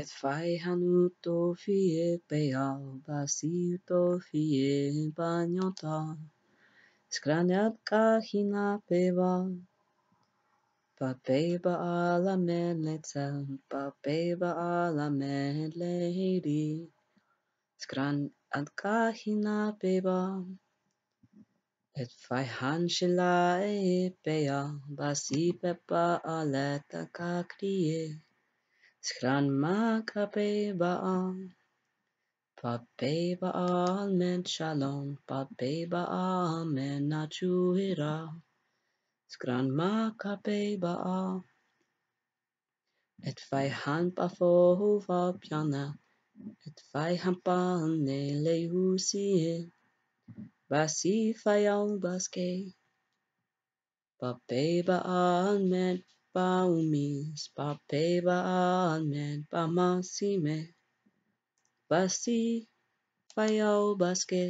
Et fai hanuto fie pe alba sito fie bagnota. Scraniat cahina peva. Papeba ala menletzen, papeba ala menleiri. Scran ad cahina peva. Et fai hanshila e pea, basi pepa aleta kakrie. Ka krie. Skran ma ka peba a. Pa peba al men shalom. Pa peba al men nachuira. Skran ma ka peba. Et fai han pa fo va piana. Et fai han pa ne le husie. Basi fai al baske. Pa peba al men pa umis. Pa peba al men pa masime. Basi fai al baske.